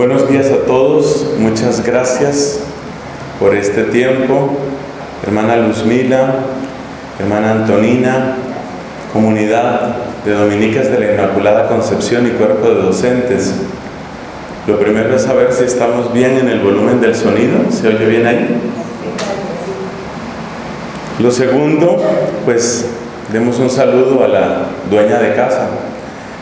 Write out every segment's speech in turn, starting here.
Buenos días a todos, muchas gracias por este tiempo. Hermana Luzmila, hermana Antonina, comunidad de Dominicas de la Inmaculada Concepción y cuerpo de docentes. Lo primero es saber si estamos bien en el volumen del sonido, ¿se oye bien ahí? Lo segundo, pues demos un saludo a la dueña de casa,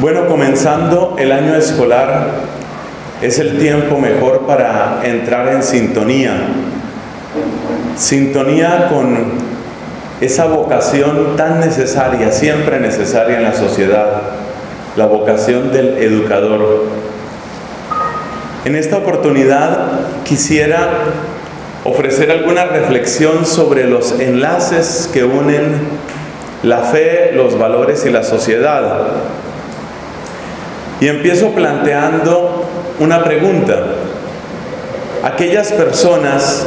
Bueno, comenzando el año escolar, es el tiempo mejor para entrar en sintonía. Sintonía con esa vocación tan necesaria, siempre necesaria en la sociedad, la vocación del educador. En esta oportunidad quisiera ofrecer alguna reflexión sobre los enlaces que unen la fe, los valores y la sociedad. Y empiezo planteando una pregunta. Aquellas personas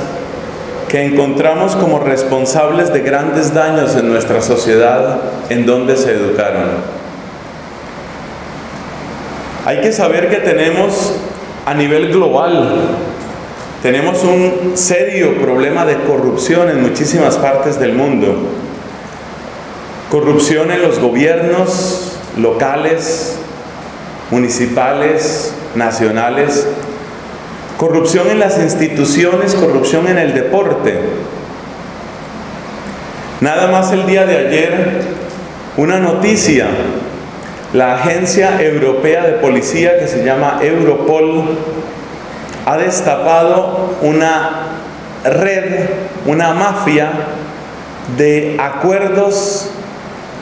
que encontramos como responsables de grandes daños en nuestra sociedad, ¿en dónde se educaron? Hay que saber que tenemos a nivel global, tenemos un serio problema de corrupción en muchísimas partes del mundo. Corrupción en los gobiernos locales, municipales, nacionales, corrupción en las instituciones, corrupción en el deporte. Nada más el día de ayer, una noticia, la Agencia Europea de Policía que se llama Europol ha destapado una red, una mafia de acuerdos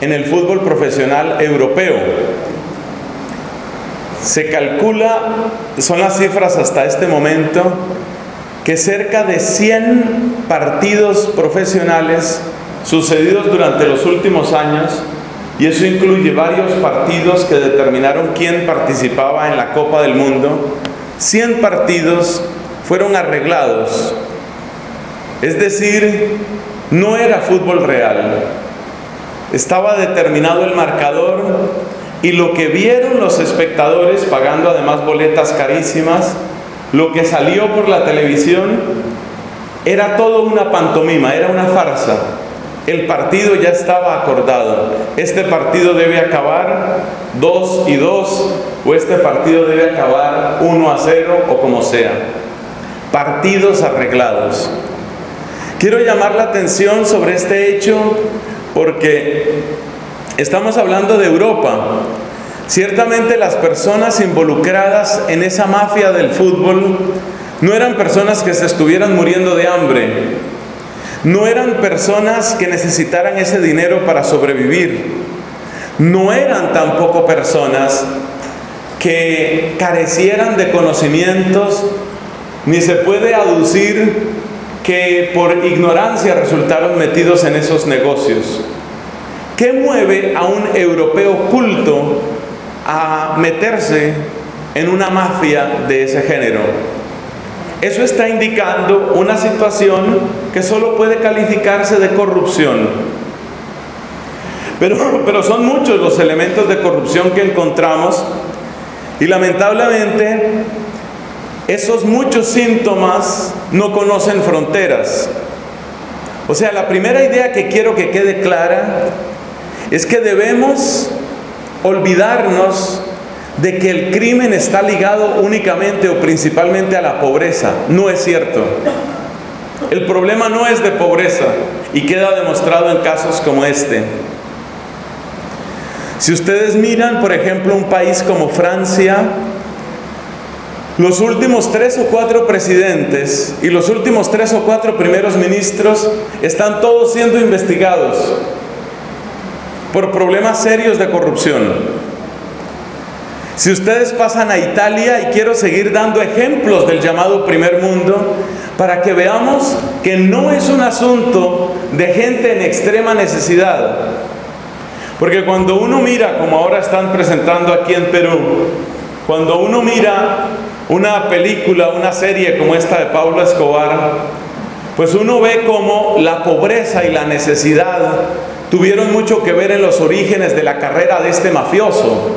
en el fútbol profesional europeo. Se calcula, son las cifras hasta este momento, que cerca de 100 partidos profesionales sucedidos durante los últimos años, y eso incluye varios partidos que determinaron quién participaba en la Copa del Mundo, 100 partidos fueron arreglados. Es decir, no era fútbol real. Estaba determinado el marcador y lo que vieron los espectadores, pagando además boletas carísimas, lo que salió por la televisión, era todo una pantomima, era una farsa. El partido ya estaba acordado. Este partido debe acabar 2 y 2 o este partido debe acabar 1 a 0 o como sea. Partidos arreglados. Quiero llamar la atención sobre este hecho porque Estamos hablando de Europa. Ciertamente las personas involucradas en esa mafia del fútbol no eran personas que se estuvieran muriendo de hambre, no eran personas que necesitaran ese dinero para sobrevivir, no eran tampoco personas que carecieran de conocimientos, ni se puede aducir que por ignorancia resultaron metidos en esos negocios. ¿Qué mueve a un europeo culto a meterse en una mafia de ese género? Eso está indicando una situación que solo puede calificarse de corrupción. Pero, pero son muchos los elementos de corrupción que encontramos y lamentablemente esos muchos síntomas no conocen fronteras. O sea, la primera idea que quiero que quede clara es que debemos olvidarnos de que el crimen está ligado únicamente o principalmente a la pobreza. No es cierto. El problema no es de pobreza y queda demostrado en casos como este. Si ustedes miran, por ejemplo, un país como Francia, los últimos tres o cuatro presidentes y los últimos tres o cuatro primeros ministros están todos siendo investigados por problemas serios de corrupción. Si ustedes pasan a Italia, y quiero seguir dando ejemplos del llamado primer mundo, para que veamos que no es un asunto de gente en extrema necesidad. Porque cuando uno mira, como ahora están presentando aquí en Perú, cuando uno mira una película, una serie como esta de Pablo Escobar, pues uno ve cómo la pobreza y la necesidad tuvieron mucho que ver en los orígenes de la carrera de este mafioso.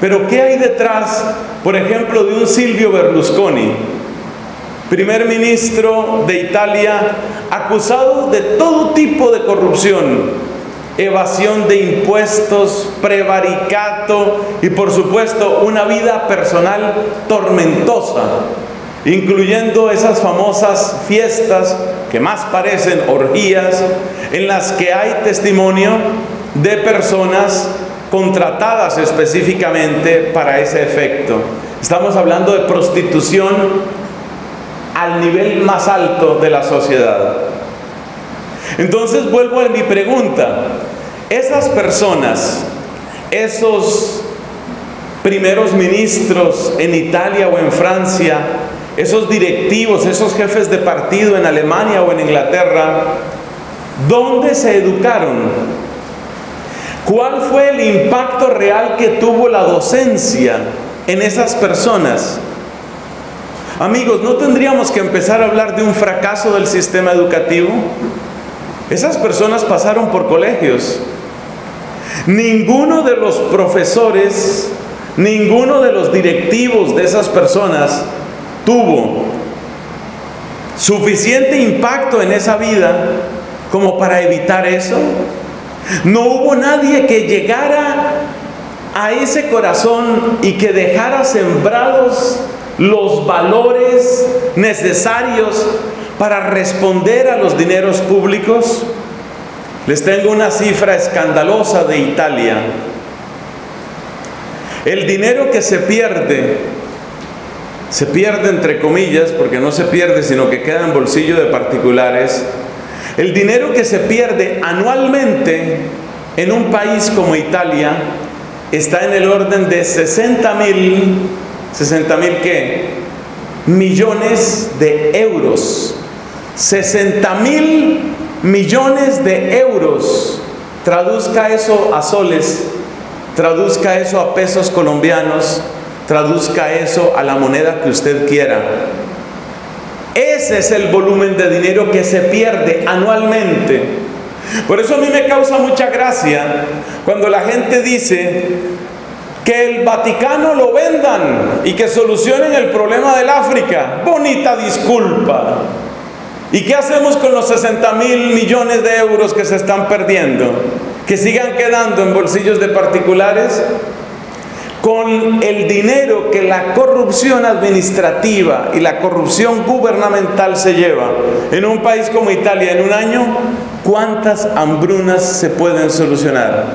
Pero ¿qué hay detrás, por ejemplo, de un Silvio Berlusconi, primer ministro de Italia, acusado de todo tipo de corrupción, evasión de impuestos, prevaricato y por supuesto una vida personal tormentosa, incluyendo esas famosas fiestas que más parecen orgías, en las que hay testimonio de personas contratadas específicamente para ese efecto. Estamos hablando de prostitución al nivel más alto de la sociedad. Entonces vuelvo a mi pregunta. Esas personas, esos primeros ministros en Italia o en Francia, esos directivos, esos jefes de partido en Alemania o en Inglaterra, ¿dónde se educaron? ¿Cuál fue el impacto real que tuvo la docencia en esas personas? Amigos, ¿no tendríamos que empezar a hablar de un fracaso del sistema educativo? Esas personas pasaron por colegios. Ninguno de los profesores, ninguno de los directivos de esas personas tuvo suficiente impacto en esa vida como para evitar eso. No hubo nadie que llegara a ese corazón y que dejara sembrados los valores necesarios para responder a los dineros públicos. Les tengo una cifra escandalosa de Italia. El dinero que se pierde, se pierde entre comillas, porque no se pierde, sino que queda en bolsillo de particulares, el dinero que se pierde anualmente en un país como Italia está en el orden de 60 mil, 60 mil qué? Millones de euros. 60 mil millones de euros. Traduzca eso a soles, traduzca eso a pesos colombianos, traduzca eso a la moneda que usted quiera. Ese es el volumen de dinero que se pierde anualmente. Por eso a mí me causa mucha gracia cuando la gente dice que el Vaticano lo vendan y que solucionen el problema del África. Bonita disculpa. ¿Y qué hacemos con los 60 mil millones de euros que se están perdiendo? ¿Que sigan quedando en bolsillos de particulares? Con el dinero que la corrupción administrativa y la corrupción gubernamental se lleva en un país como Italia en un año, ¿cuántas hambrunas se pueden solucionar?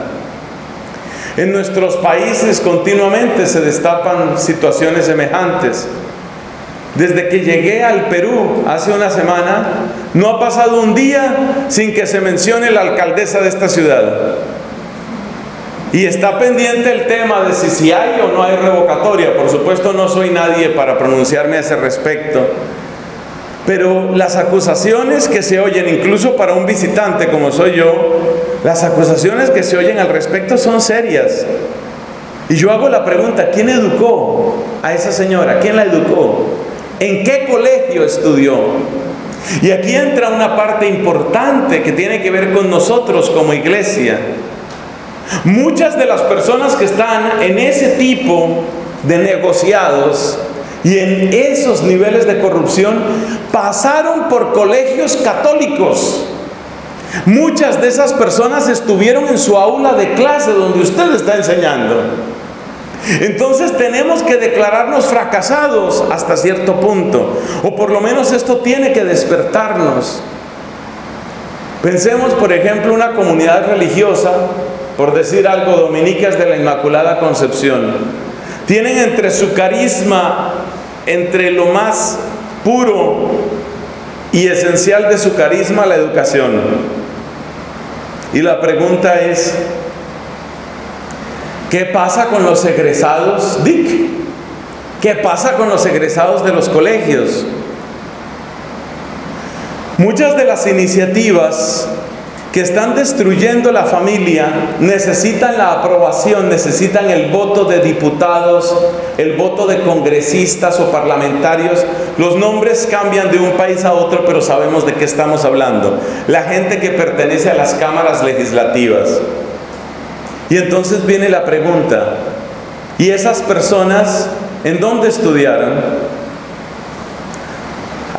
En nuestros países continuamente se destapan situaciones semejantes. Desde que llegué al Perú hace una semana, no ha pasado un día sin que se mencione la alcaldesa de esta ciudad. Y está pendiente el tema de si, si hay o no hay revocatoria. Por supuesto no soy nadie para pronunciarme a ese respecto. Pero las acusaciones que se oyen, incluso para un visitante como soy yo, las acusaciones que se oyen al respecto son serias. Y yo hago la pregunta, ¿quién educó a esa señora? ¿Quién la educó? ¿En qué colegio estudió? Y aquí entra una parte importante que tiene que ver con nosotros como iglesia. Muchas de las personas que están en ese tipo de negociados y en esos niveles de corrupción pasaron por colegios católicos. Muchas de esas personas estuvieron en su aula de clase donde usted está enseñando. Entonces tenemos que declararnos fracasados hasta cierto punto, o por lo menos esto tiene que despertarnos. Pensemos, por ejemplo, una comunidad religiosa por decir algo, dominicas de la Inmaculada Concepción, tienen entre su carisma, entre lo más puro y esencial de su carisma, la educación. Y la pregunta es, ¿Qué pasa con los egresados DIC? ¿Qué pasa con los egresados de los colegios? Muchas de las iniciativas que están destruyendo la familia necesitan la aprobación, necesitan el voto de diputados, el voto de congresistas o parlamentarios. Los nombres cambian de un país a otro, pero sabemos de qué estamos hablando. La gente que pertenece a las cámaras legislativas. Y entonces viene la pregunta, ¿y esas personas en dónde estudiaron?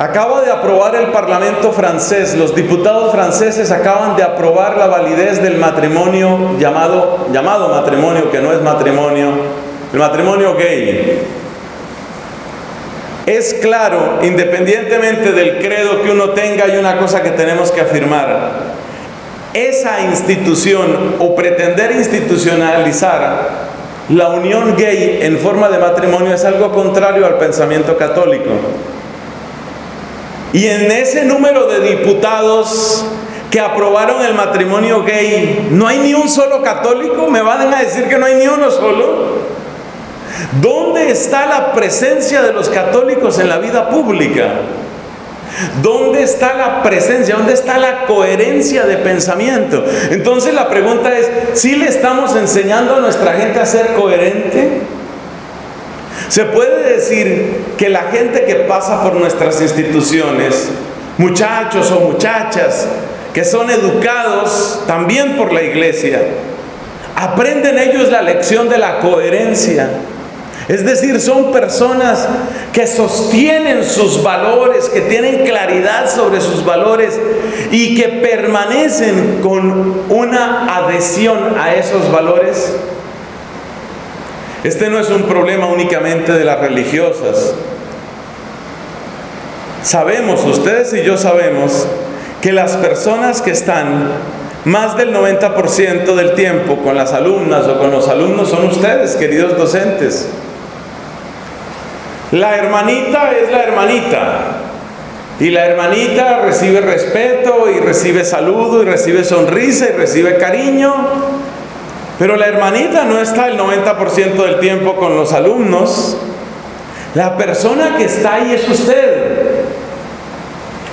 Acaba de aprobar el Parlamento francés, los diputados franceses acaban de aprobar la validez del matrimonio llamado, llamado matrimonio, que no es matrimonio, el matrimonio gay. Es claro, independientemente del credo que uno tenga, hay una cosa que tenemos que afirmar. Esa institución o pretender institucionalizar la unión gay en forma de matrimonio es algo contrario al pensamiento católico. Y en ese número de diputados que aprobaron el matrimonio gay, no hay ni un solo católico, me van a decir que no hay ni uno solo. ¿Dónde está la presencia de los católicos en la vida pública? ¿Dónde está la presencia? ¿Dónde está la coherencia de pensamiento? Entonces la pregunta es, ¿si le estamos enseñando a nuestra gente a ser coherente? Se puede decir que la gente que pasa por nuestras instituciones, muchachos o muchachas, que son educados también por la iglesia, aprenden ellos la lección de la coherencia. Es decir, son personas que sostienen sus valores, que tienen claridad sobre sus valores y que permanecen con una adhesión a esos valores este no es un problema únicamente de las religiosas. Sabemos, ustedes y yo sabemos, que las personas que están más del 90% del tiempo con las alumnas o con los alumnos son ustedes, queridos docentes. La hermanita es la hermanita. Y la hermanita recibe respeto y recibe saludo y recibe sonrisa y recibe cariño pero la hermanita no está el 90% del tiempo con los alumnos. La persona que está ahí es usted.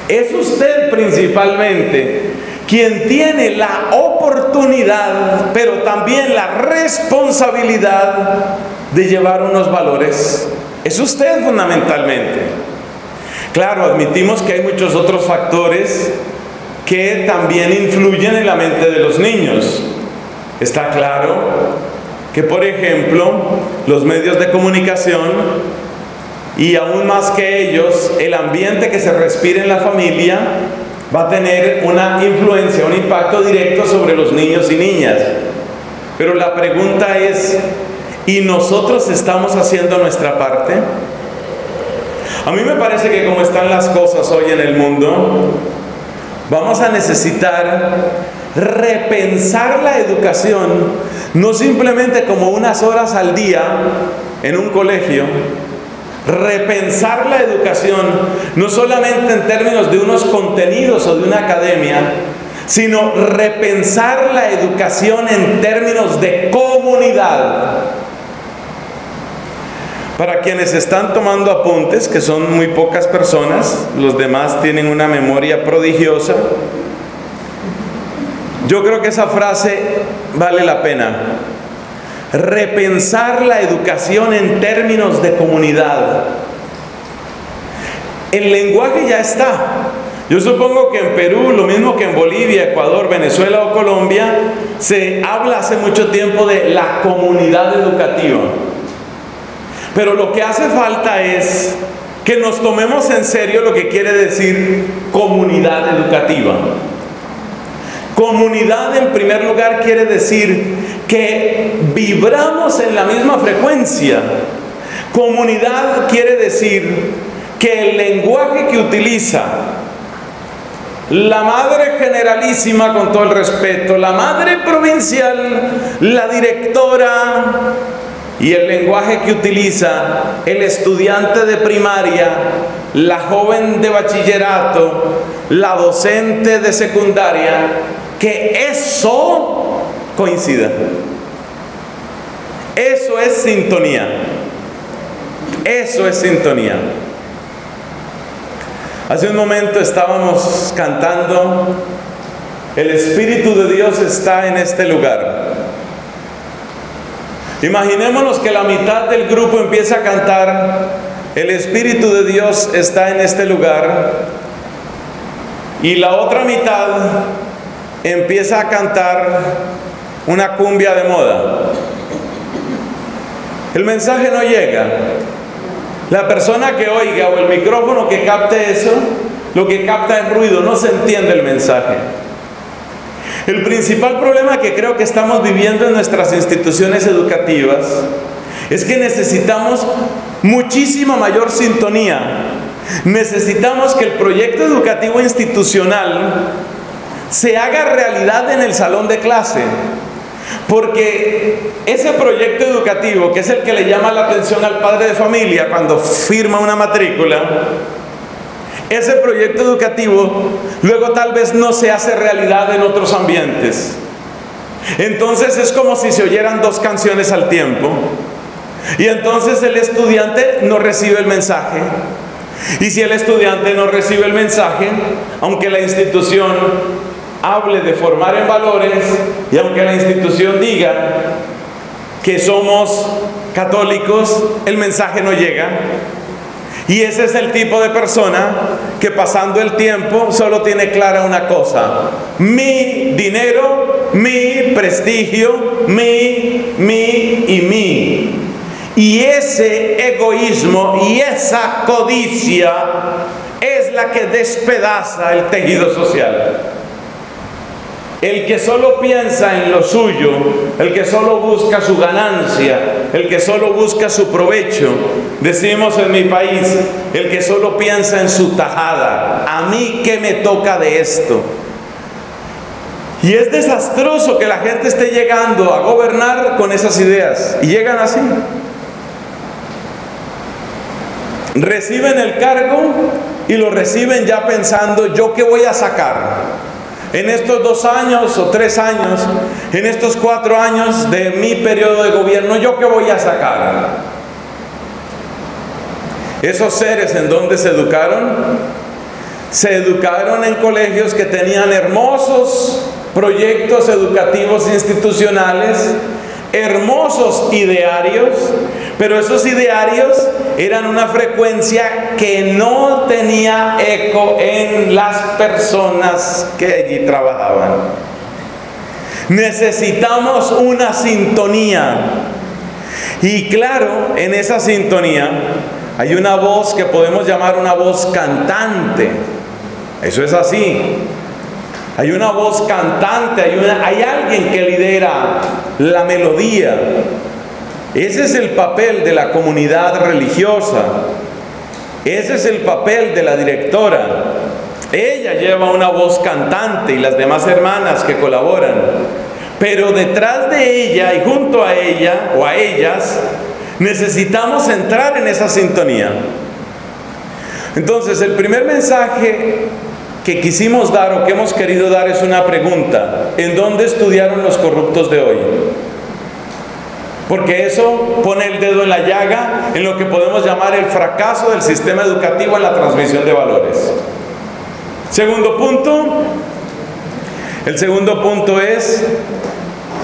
Es usted principalmente quien tiene la oportunidad, pero también la responsabilidad de llevar unos valores. Es usted fundamentalmente. Claro, admitimos que hay muchos otros factores que también influyen en la mente de los niños. Está claro que, por ejemplo, los medios de comunicación y aún más que ellos, el ambiente que se respira en la familia va a tener una influencia, un impacto directo sobre los niños y niñas. Pero la pregunta es, ¿y nosotros estamos haciendo nuestra parte? A mí me parece que como están las cosas hoy en el mundo, vamos a necesitar repensar la educación, no simplemente como unas horas al día en un colegio, repensar la educación, no solamente en términos de unos contenidos o de una academia, sino repensar la educación en términos de comunidad. Para quienes están tomando apuntes, que son muy pocas personas, los demás tienen una memoria prodigiosa, yo creo que esa frase vale la pena. Repensar la educación en términos de comunidad. El lenguaje ya está. Yo supongo que en Perú, lo mismo que en Bolivia, Ecuador, Venezuela o Colombia, se habla hace mucho tiempo de la comunidad educativa. Pero lo que hace falta es que nos tomemos en serio lo que quiere decir comunidad educativa. Comunidad en primer lugar quiere decir que vibramos en la misma frecuencia. Comunidad quiere decir que el lenguaje que utiliza la madre generalísima, con todo el respeto, la madre provincial, la directora y el lenguaje que utiliza el estudiante de primaria, la joven de bachillerato, la docente de secundaria, que eso coincida. Eso es sintonía. Eso es sintonía. Hace un momento estábamos cantando, el Espíritu de Dios está en este lugar. Imaginémonos que la mitad del grupo empieza a cantar, el Espíritu de Dios está en este lugar, y la otra mitad empieza a cantar una cumbia de moda. El mensaje no llega. La persona que oiga o el micrófono que capte eso, lo que capta es ruido, no se entiende el mensaje. El principal problema que creo que estamos viviendo en nuestras instituciones educativas es que necesitamos muchísima mayor sintonía. Necesitamos que el proyecto educativo institucional se haga realidad en el salón de clase. Porque ese proyecto educativo, que es el que le llama la atención al padre de familia cuando firma una matrícula, ese proyecto educativo luego tal vez no se hace realidad en otros ambientes. Entonces es como si se oyeran dos canciones al tiempo. Y entonces el estudiante no recibe el mensaje. Y si el estudiante no recibe el mensaje, aunque la institución hable de formar en valores y aunque la institución diga que somos católicos, el mensaje no llega y ese es el tipo de persona que pasando el tiempo solo tiene clara una cosa. Mi dinero, mi prestigio, mi, mi y mi. Y ese egoísmo y esa codicia es la que despedaza el tejido social. El que solo piensa en lo suyo, el que solo busca su ganancia, el que solo busca su provecho, decimos en mi país, el que solo piensa en su tajada, a mí qué me toca de esto. Y es desastroso que la gente esté llegando a gobernar con esas ideas y llegan así. Reciben el cargo y lo reciben ya pensando, ¿yo qué voy a sacar? En estos dos años o tres años, en estos cuatro años de mi periodo de gobierno, ¿yo qué voy a sacar? Esos seres en donde se educaron, se educaron en colegios que tenían hermosos proyectos educativos institucionales, hermosos idearios, pero esos idearios eran una frecuencia que no tenía eco en las personas que allí trabajaban. Necesitamos una sintonía. Y claro, en esa sintonía hay una voz que podemos llamar una voz cantante. Eso es así. Hay una voz cantante, hay, alguien que lidera la melodía. Ese es el papel de la comunidad religiosa. Ese es el papel de la directora. Ella lleva una voz cantante y las demás hermanas que colaboran. Pero detrás de ella y junto a ella o a ellas necesitamos entrar en esa sintonía. Entonces, el primer mensaje que quisimos dar o que hemos querido dar es una pregunta. ¿En dónde estudiaron los corruptos de hoy? Porque eso pone el dedo en la llaga en lo que podemos llamar el fracaso del sistema educativo en la transmisión de valores. Segundo punto, el segundo punto es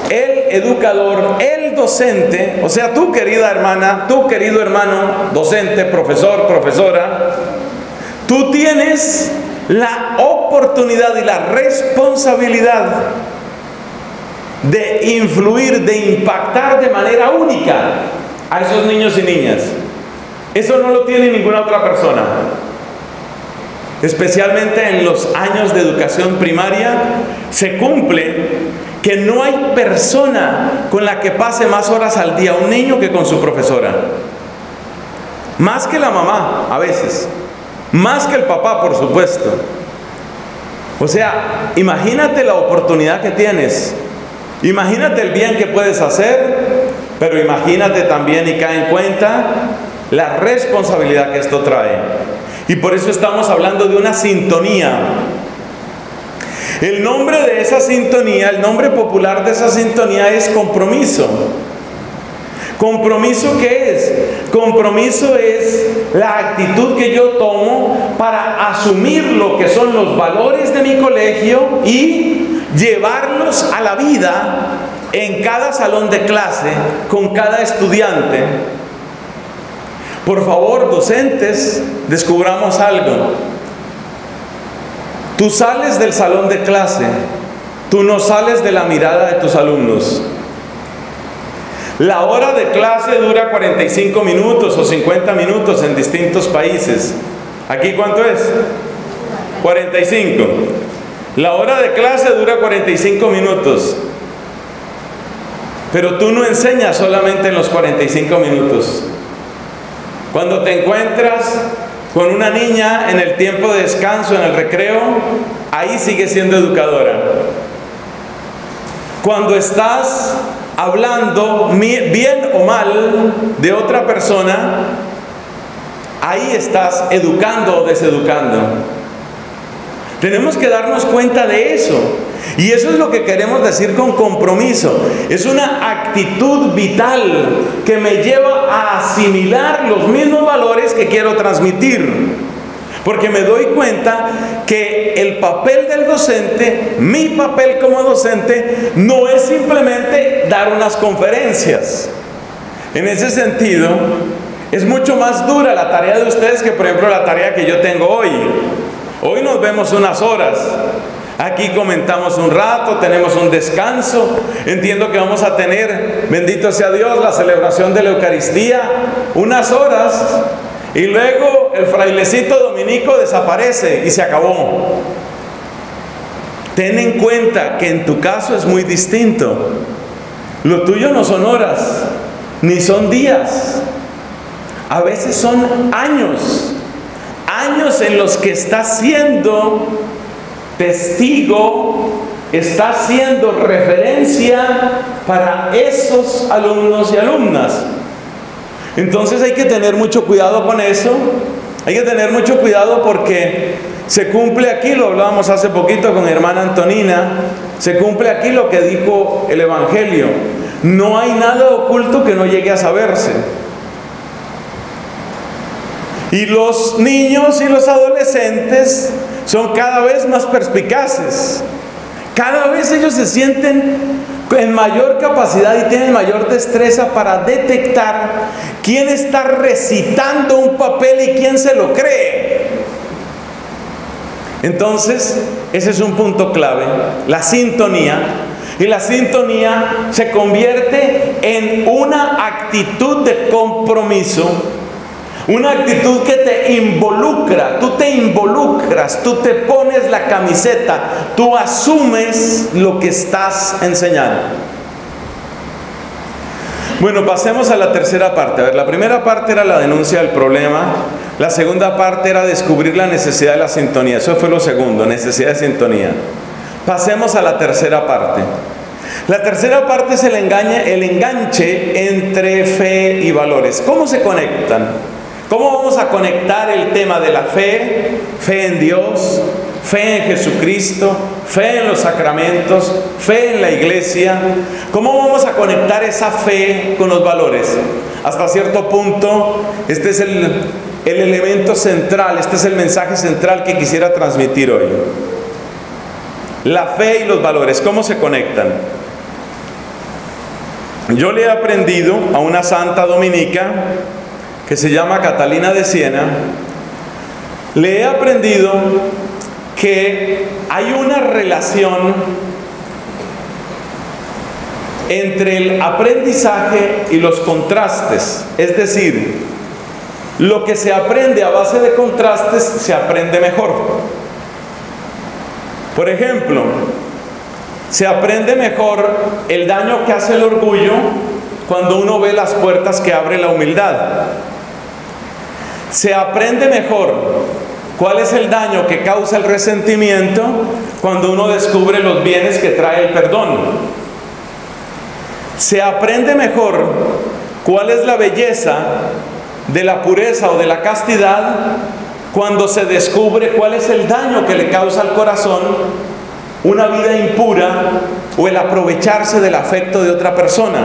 el educador, el docente, o sea, tú querida hermana, tú querido hermano, docente, profesor, profesora, tú tienes la oportunidad y la responsabilidad de influir, de impactar de manera única a esos niños y niñas. Eso no lo tiene ninguna otra persona. Especialmente en los años de educación primaria, se cumple que no hay persona con la que pase más horas al día un niño que con su profesora. Más que la mamá, a veces. Más que el papá, por supuesto. O sea, imagínate la oportunidad que tienes. Imagínate el bien que puedes hacer, pero imagínate también y cae en cuenta la responsabilidad que esto trae. Y por eso estamos hablando de una sintonía. El nombre de esa sintonía, el nombre popular de esa sintonía es compromiso. ¿Compromiso qué es? Compromiso es la actitud que yo tomo para asumir lo que son los valores de mi colegio y llevarlos a la vida en cada salón de clase, con cada estudiante. Por favor, docentes, descubramos algo. Tú sales del salón de clase, tú no sales de la mirada de tus alumnos. La hora de clase dura 45 minutos o 50 minutos en distintos países. ¿Aquí cuánto es? 45. La hora de clase dura 45 minutos. Pero tú no enseñas solamente en los 45 minutos. Cuando te encuentras con una niña en el tiempo de descanso, en el recreo, ahí sigue siendo educadora. Cuando estás hablando bien o mal de otra persona, ahí estás educando o deseducando. Tenemos que darnos cuenta de eso. Y eso es lo que queremos decir con compromiso. Es una actitud vital que me lleva a asimilar los mismos valores que quiero transmitir. Porque me doy cuenta que el papel del docente, mi papel como docente, no es simplemente dar unas conferencias. En ese sentido, es mucho más dura la tarea de ustedes que, por ejemplo, la tarea que yo tengo hoy. Hoy nos vemos unas horas. Aquí comentamos un rato, tenemos un descanso. Entiendo que vamos a tener, bendito sea Dios, la celebración de la Eucaristía, unas horas y luego el frailecito dominico desaparece y se acabó. Ten en cuenta que en tu caso es muy distinto. Lo tuyo no son horas, ni son días. A veces son años. Años en los que estás siendo testigo, estás siendo referencia para esos alumnos y alumnas. Entonces hay que tener mucho cuidado con eso. Hay que tener mucho cuidado porque se cumple aquí, lo hablábamos hace poquito con mi hermana Antonina, se cumple aquí lo que dijo el Evangelio. No hay nada oculto que no llegue a saberse. Y los niños y los adolescentes son cada vez más perspicaces. Cada vez ellos se sienten en mayor capacidad y tienen mayor destreza para detectar quién está recitando un papel y quién se lo cree. Entonces, ese es un punto clave, la sintonía. Y la sintonía se convierte en una actitud de compromiso una actitud que te involucra, tú te involucras, tú te pones la camiseta, tú asumes lo que estás enseñando. Bueno, pasemos a la tercera parte. A ver, la primera parte era la denuncia del problema, la segunda parte era descubrir la necesidad de la sintonía. Eso fue lo segundo, necesidad de sintonía. Pasemos a la tercera parte. La tercera parte es el, engañe, el enganche entre fe y valores. ¿Cómo se conectan? ¿Cómo vamos a conectar el tema de la fe, fe en Dios, fe en Jesucristo, fe en los sacramentos, fe en la iglesia? ¿Cómo vamos a conectar esa fe con los valores? Hasta cierto punto, este es el, el elemento central, este es el mensaje central que quisiera transmitir hoy. La fe y los valores, ¿cómo se conectan? Yo le he aprendido a una santa dominica que se llama Catalina de Siena, le he aprendido que hay una relación entre el aprendizaje y los contrastes. Es decir, lo que se aprende a base de contrastes se aprende mejor. Por ejemplo, se aprende mejor el daño que hace el orgullo cuando uno ve las puertas que abre la humildad. Se aprende mejor cuál es el daño que causa el resentimiento cuando uno descubre los bienes que trae el perdón. Se aprende mejor cuál es la belleza de la pureza o de la castidad cuando se descubre cuál es el daño que le causa al corazón una vida impura o el aprovecharse del afecto de otra persona.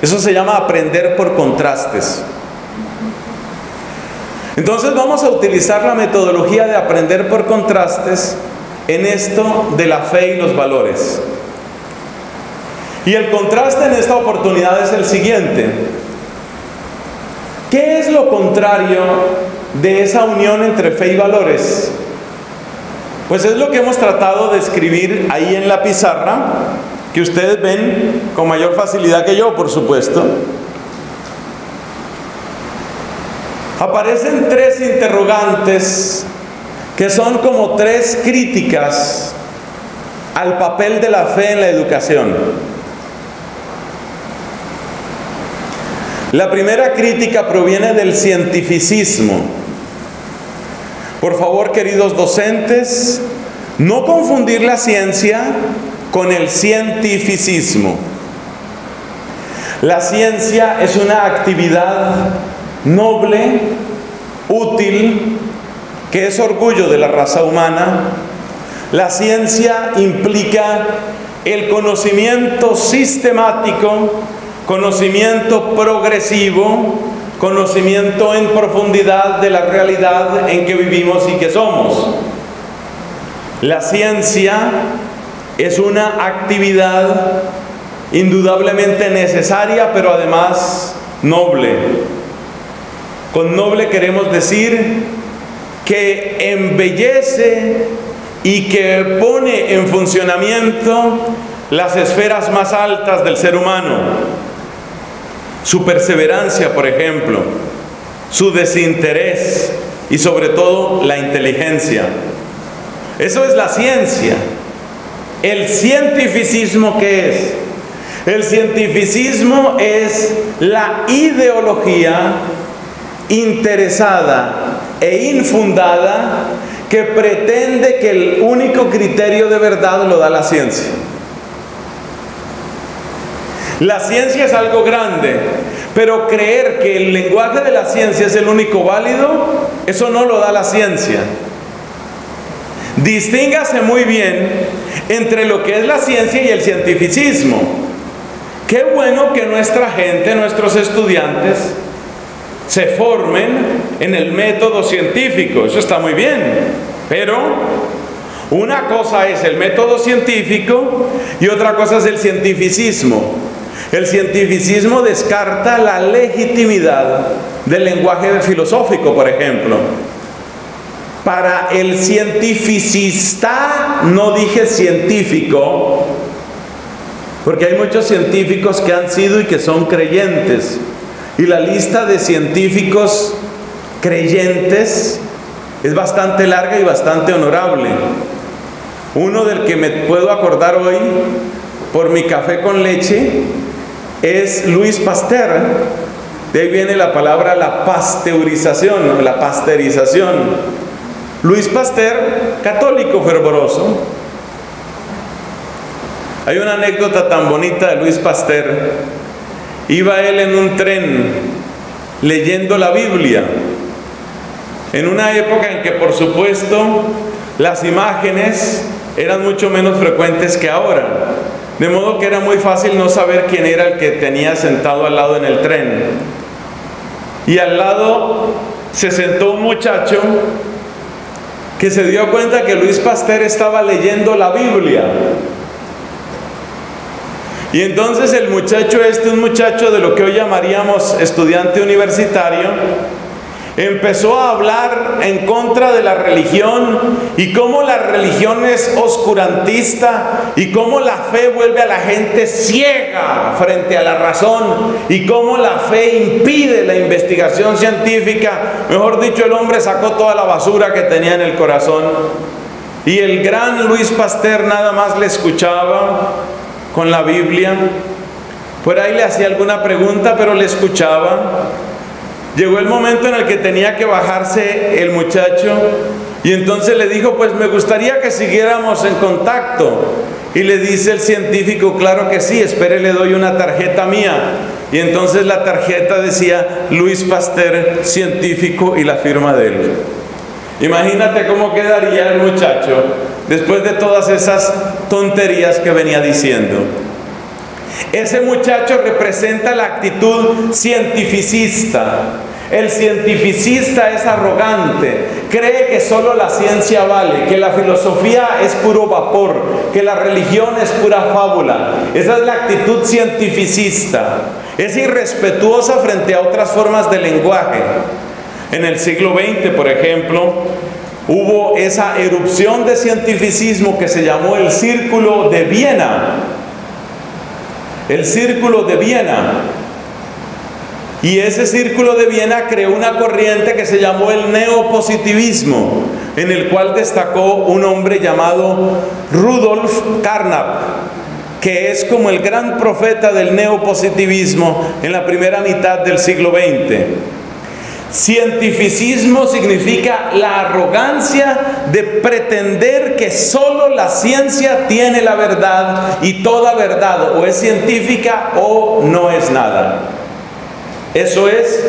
Eso se llama aprender por contrastes. Entonces vamos a utilizar la metodología de aprender por contrastes en esto de la fe y los valores. Y el contraste en esta oportunidad es el siguiente. ¿Qué es lo contrario de esa unión entre fe y valores? Pues es lo que hemos tratado de escribir ahí en la pizarra, que ustedes ven con mayor facilidad que yo, por supuesto. Aparecen tres interrogantes que son como tres críticas al papel de la fe en la educación. La primera crítica proviene del cientificismo. Por favor, queridos docentes, no confundir la ciencia con el cientificismo. La ciencia es una actividad noble, útil, que es orgullo de la raza humana. La ciencia implica el conocimiento sistemático conocimiento progresivo, conocimiento en profundidad de la realidad en que vivimos y que somos. La ciencia es una actividad indudablemente necesaria, pero además noble. Con noble queremos decir que embellece y que pone en funcionamiento las esferas más altas del ser humano su perseverancia, por ejemplo, su desinterés y sobre todo la inteligencia. Eso es la ciencia. El cientificismo qué es? El cientificismo es la ideología interesada e infundada que pretende que el único criterio de verdad lo da la ciencia. La ciencia es algo grande, pero creer que el lenguaje de la ciencia es el único válido, eso no lo da la ciencia. Distíngase muy bien entre lo que es la ciencia y el cientificismo. Qué bueno que nuestra gente, nuestros estudiantes, se formen en el método científico, eso está muy bien, pero una cosa es el método científico y otra cosa es el cientificismo. El cientificismo descarta la legitimidad del lenguaje filosófico, por ejemplo. Para el cientificista, no dije científico, porque hay muchos científicos que han sido y que son creyentes. Y la lista de científicos creyentes es bastante larga y bastante honorable. Uno del que me puedo acordar hoy por mi café con leche es Luis Pasteur. De ahí viene la palabra la pasteurización, la pasteurización. Luis Pasteur, católico fervoroso. Hay una anécdota tan bonita de Luis Pasteur. Iba él en un tren leyendo la Biblia, en una época en que por supuesto las imágenes eran mucho menos frecuentes que ahora. De modo que era muy fácil no saber quién era el que tenía sentado al lado en el tren. Y al lado se sentó un muchacho que se dio cuenta que Luis Pasteur estaba leyendo la Biblia. Y entonces el muchacho este, un muchacho de lo que hoy llamaríamos estudiante universitario, empezó a hablar en contra de la religión y cómo la religión es oscurantista y cómo la fe vuelve a la gente ciega frente a la razón y cómo la fe impide la investigación científica. Mejor dicho, el hombre sacó toda la basura que tenía en el corazón y el gran Luis Pasteur nada más le escuchaba con la Biblia. Por ahí le hacía alguna pregunta, pero le escuchaba. Llegó el momento en el que tenía que bajarse el muchacho y entonces le dijo, pues me gustaría que siguiéramos en contacto. Y le dice el científico, claro que sí, espere, le doy una tarjeta mía. Y entonces la tarjeta decía Luis Pasteur, científico, y la firma de él. Imagínate cómo quedaría el muchacho después de todas esas tonterías que venía diciendo. Ese muchacho representa la actitud cientificista. El cientificista es arrogante, cree que solo la ciencia vale, que la filosofía es puro vapor, que la religión es pura fábula. Esa es la actitud cientificista. Es irrespetuosa frente a otras formas de lenguaje. En el siglo XX, por ejemplo, hubo esa erupción de cientificismo que se llamó el Círculo de Viena. El Círculo de Viena. Y ese Círculo de Viena creó una corriente que se llamó el neopositivismo, en el cual destacó un hombre llamado Rudolf Carnap, que es como el gran profeta del neopositivismo en la primera mitad del siglo XX. Cientificismo significa la arrogancia de pretender que solo la ciencia tiene la verdad y toda verdad o es científica o no es nada. Eso es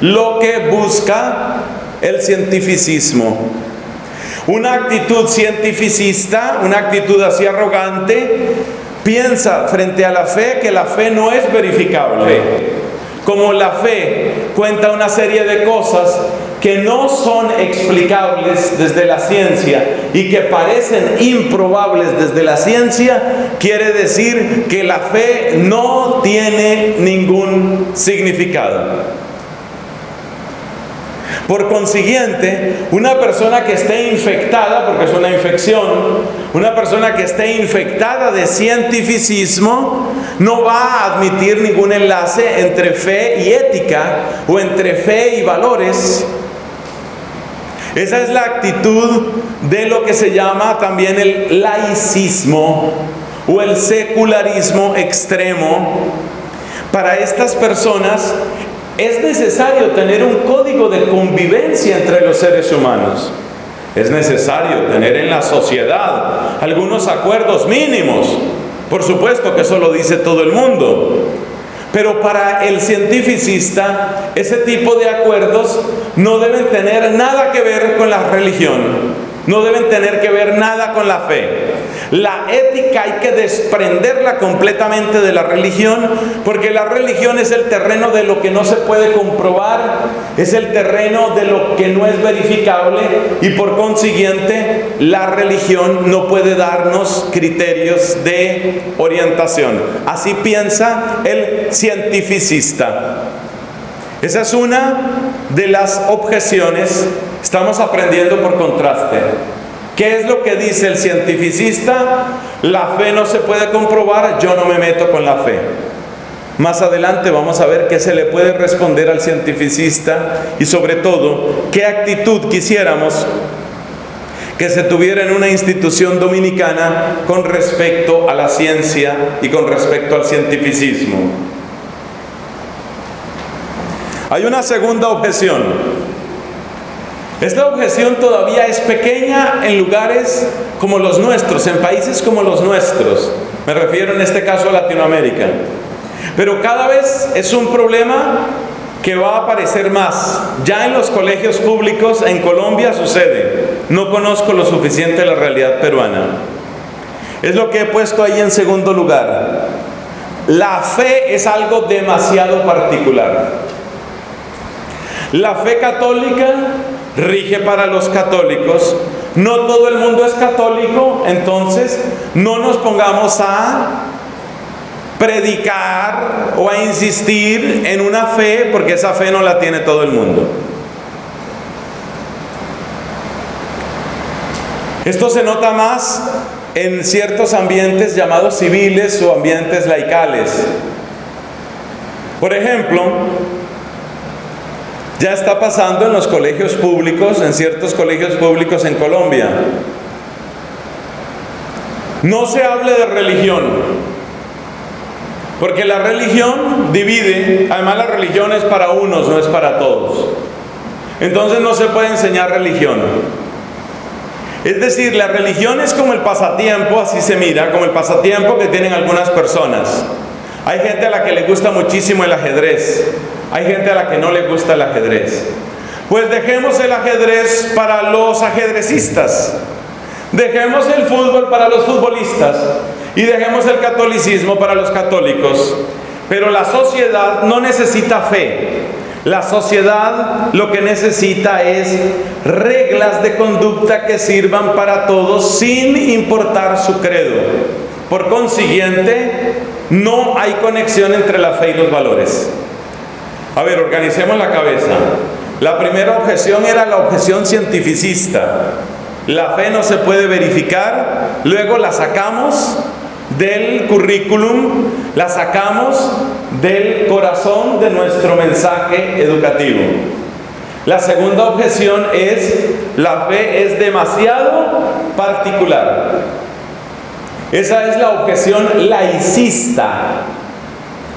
lo que busca el cientificismo. Una actitud cientificista, una actitud así arrogante, piensa frente a la fe que la fe no es verificable como la fe cuenta una serie de cosas que no son explicables desde la ciencia y que parecen improbables desde la ciencia, quiere decir que la fe no tiene ningún significado. Por consiguiente, una persona que esté infectada, porque es una infección, una persona que esté infectada de cientificismo, no va a admitir ningún enlace entre fe y ética o entre fe y valores. Esa es la actitud de lo que se llama también el laicismo o el secularismo extremo. Para estas personas es necesario tener un código de convivencia entre los seres humanos. Es necesario tener en la sociedad algunos acuerdos mínimos. Por supuesto que eso lo dice todo el mundo. Pero para el cientificista, ese tipo de acuerdos no deben tener nada que ver con la religión no deben tener que ver nada con la fe. La ética hay que desprenderla completamente de la religión, porque la religión es el terreno de lo que no se puede comprobar, es el terreno de lo que no es verificable y por consiguiente la religión no puede darnos criterios de orientación. Así piensa el cientificista. Esa es una de las objeciones Estamos aprendiendo por contraste. ¿Qué es lo que dice el cientificista? La fe no se puede comprobar, yo no me meto con la fe. Más adelante vamos a ver qué se le puede responder al cientificista y sobre todo qué actitud quisiéramos que se tuviera en una institución dominicana con respecto a la ciencia y con respecto al cientificismo. Hay una segunda objeción esta objeción todavía es pequeña en lugares como los nuestros, en países como los nuestros. Me refiero en este caso a Latinoamérica. Pero cada vez es un problema que va a aparecer más. Ya en los colegios públicos en Colombia sucede. No conozco lo suficiente la realidad peruana. Es lo que he puesto ahí en segundo lugar. La fe es algo demasiado particular. La fe católica rige para los católicos. No todo el mundo es católico, entonces no nos pongamos a predicar o a insistir en una fe porque esa fe no la tiene todo el mundo. Esto se nota más en ciertos ambientes llamados civiles o ambientes laicales. Por ejemplo, ya está pasando en los colegios públicos, en ciertos colegios públicos en Colombia. No se hable de religión, porque la religión divide, además la religión es para unos, no es para todos. Entonces no se puede enseñar religión. Es decir, la religión es como el pasatiempo, así se mira, como el pasatiempo que tienen algunas personas. Hay gente a la que le gusta muchísimo el ajedrez, hay gente a la que no le gusta el ajedrez. Pues dejemos el ajedrez para los ajedrecistas, dejemos el fútbol para los futbolistas y dejemos el catolicismo para los católicos. Pero la sociedad no necesita fe. La sociedad lo que necesita es reglas de conducta que sirvan para todos sin importar su credo. Por consiguiente, no hay conexión entre la fe y los valores. A ver, organicemos la cabeza. La primera objeción era la objeción cientificista. La fe no se puede verificar, luego la sacamos del currículum, la sacamos del corazón de nuestro mensaje educativo. La segunda objeción es, la fe es demasiado particular. Esa es la objeción laicista.